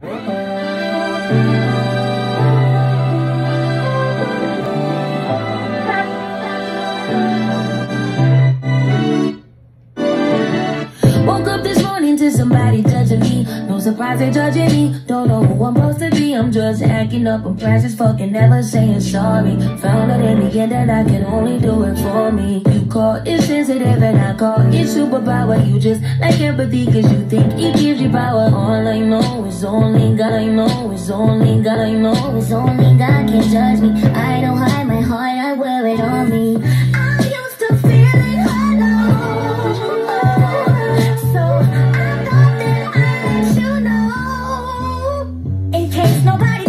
Woke somebody judging me. No surprise they're judging me. Don't know who I'm supposed to be. I'm just acting up. I'm precious fucking never saying sorry. Found out in the end that I can only do it for me. You call it sensitive and I call it superpower. You just like empathy cause you think it gives you power. All I know is only God I know is only God I know is only God can judge me. I don't hide my heart, Case nobody